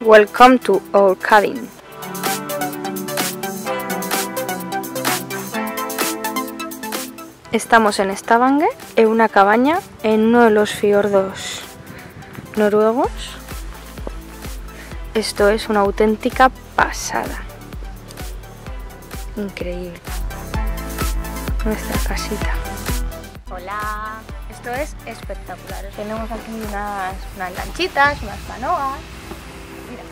Welcome to our cabin. Estamos en Stavanger, en una cabaña en uno de los fiordos noruegos. Esto es una auténtica pasada. Increíble. Nuestra casita. Hola. Esto es espectacular. Tenemos aquí unas, unas lanchitas, unas canoas. Mira.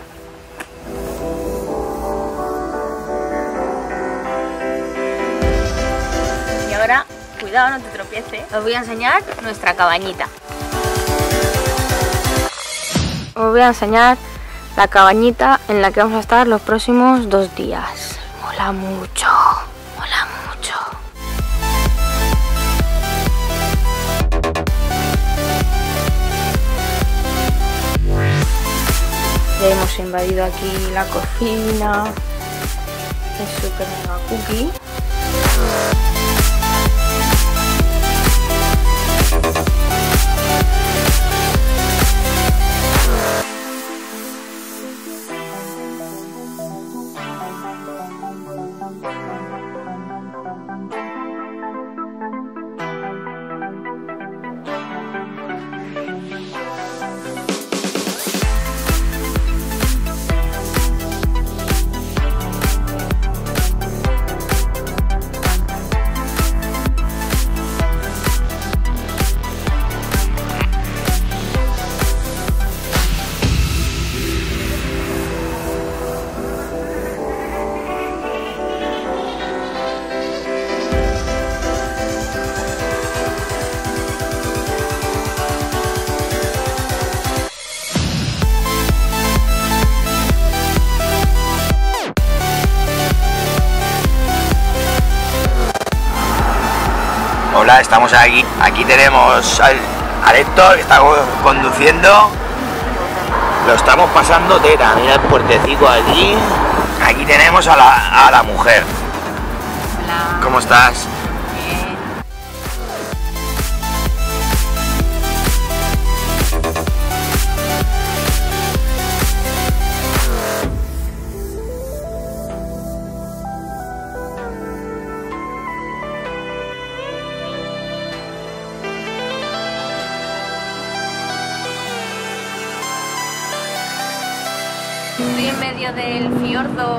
Y ahora, cuidado, no te tropieces. Os voy a enseñar nuestra cabañita. Os voy a enseñar la cabañita en la que vamos a estar los próximos dos días. Mola mucho, hemos invadido aquí la cocina. Es súper mega cookie. Hola, estamos aquí. Aquí tenemos al, al Héctor que está conduciendo. Lo estamos pasando teta. Mira el puertecico allí. Aquí tenemos a la, a la mujer. Hola. ¿Cómo estás? Del fiordo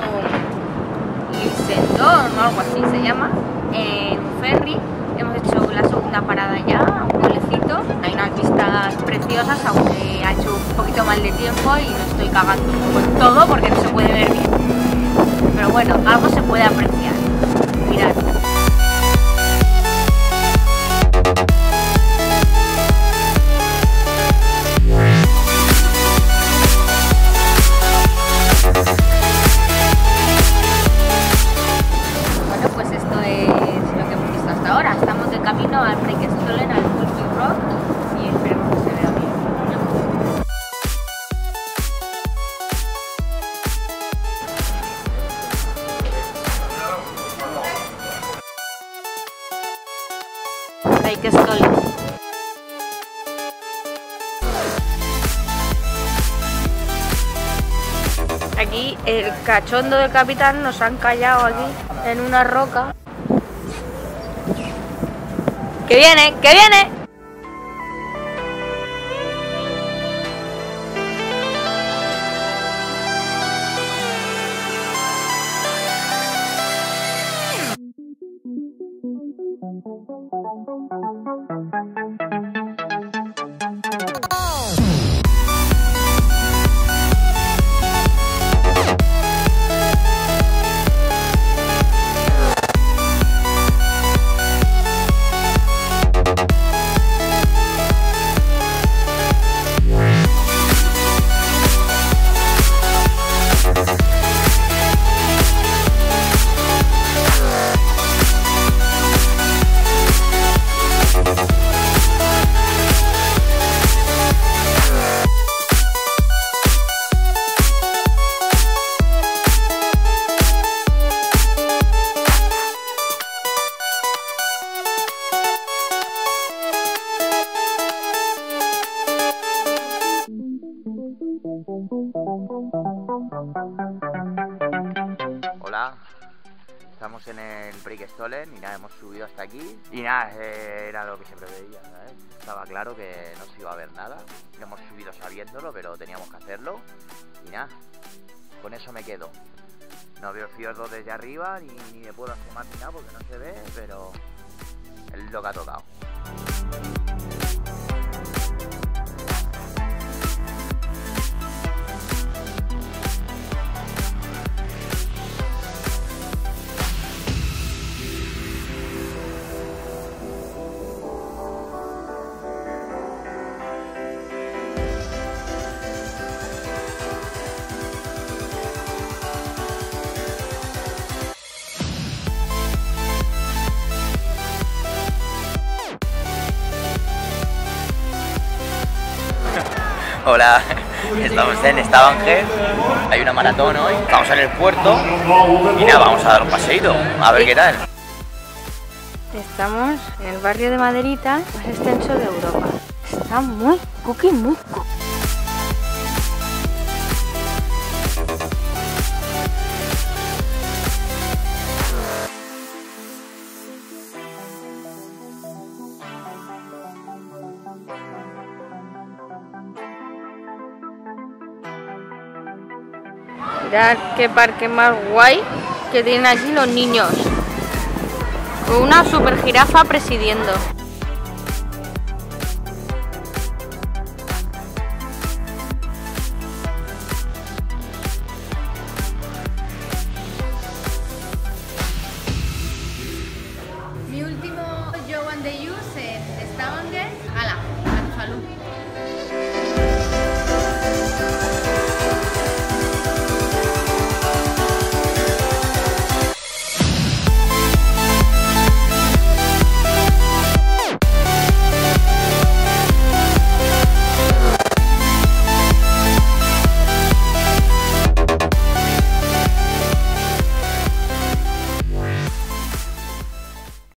Lisendorn o algo así se llama, en ferry. Hemos hecho la segunda parada ya, un pueblecito. Hay unas vistas preciosas, aunque ha hecho un poquito mal de tiempo y lo estoy cagando con todo porque no se puede ver bien. Pero bueno, algo se puede apreciar. Breakstolen. Aquí el cachondo del capitán nos han callado aquí en una roca. ¡Que viene! ¡Que viene! Hola, estamos en el Brick Stolen y nada, hemos subido hasta aquí y nada, era lo que se preveía, ¿sabes? Estaba claro que no se iba a ver nada, no hemos subido sabiéndolo, pero teníamos que hacerlo y nada, con eso me quedo. No veo fiordos desde arriba ni, ni me puedo asomar ni nada porque no se ve, pero es lo que ha tocado. Hola, estamos en Stavanger, hay una maratón hoy, estamos en el puerto y nada, vamos a dar un paseíto, a ver qué tal. Estamos en el barrio de Maderita más extenso de Europa. Está muy cookie, muy. Mirad qué parque más guay que tienen allí los niños. Con una super jirafa presidiendo. Mi último Joe and the Use en Stavanger. ¡Hala! A tu salud.